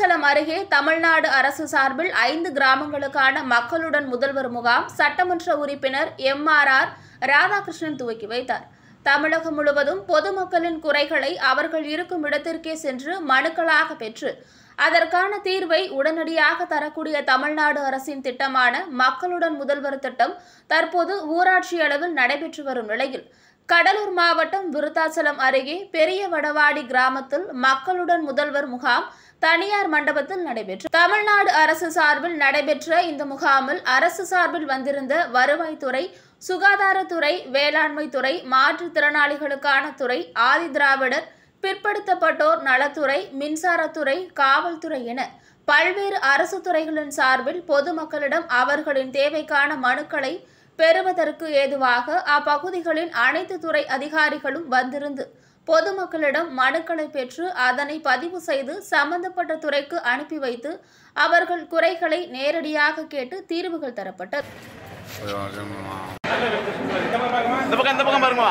அருகே தமிழ்நாடு அரசு சார்பில் ஐந்து கிராமங்களுக்கான மக்களுடன் முதல்வர் முகாம் சட்டமன்ற உறுப்பினர் எம் ஆர் ஆர் ராதாகிருஷ்ணன் துவக்கி வைத்தார். தமிழகம் முழுவதும் பொதுமக்களின் குறைகளை அவர்கள் இருக்கும் இடத்திற்கே சென்று மனுக்களாக பெற்று அதற்கான தீர்வை உடனடியாக தரக்கூடிய தமிழ்நாடு அரசின் திட்டமான மக்களுடன் முதல்வர் திட்டம் தற்போது ஊராட்சி அளவில் நடைபெற்று வரும் நிலையில் கடலூர் மாவட்டம் விருத்தாச்சலம் அருகே பெரிய வடவாடி கிராமத்தில் மக்களுடன் முதல்வர் முகாம் தனியார் மண்டபத்தில் நடைபெற்று தமிழ்நாடு அரசு சார்பில் நடைபெற்ற இந்த முகாமில் அரசு சார்பில் வந்திருந்த வருவாய்த்துறை சுகாதாரத்துறை வேளாண்மைத்துறை மாற்றுத்திறனாளிகளுக்கான துறை ஆதி திராவிடர் பிற்படுத்தப்பட்டோர் நலத்துறை மின்சாரத்துறை காவல்துறை என பல்வேறு அரசு துறைகளின் சார்பில் பொதுமக்களிடம் அவர்களின் தேவைக்கான மனுக்களை பெறுவதற்கு ஏதுவாக அப்பகுதிகளின் அனைத்து துறை அதிகாரிகளும் வந்திருந்து பொதுமக்களிடம் மனுக்களை பெற்று அதனை பதிவு செய்து சம்பந்தப்பட்ட துறைக்கு அனுப்பி வைத்து அவர்கள் குறைகளை நேரடியாக கேட்டு தீர்வுகள் தரப்பட்டது. பாருங்க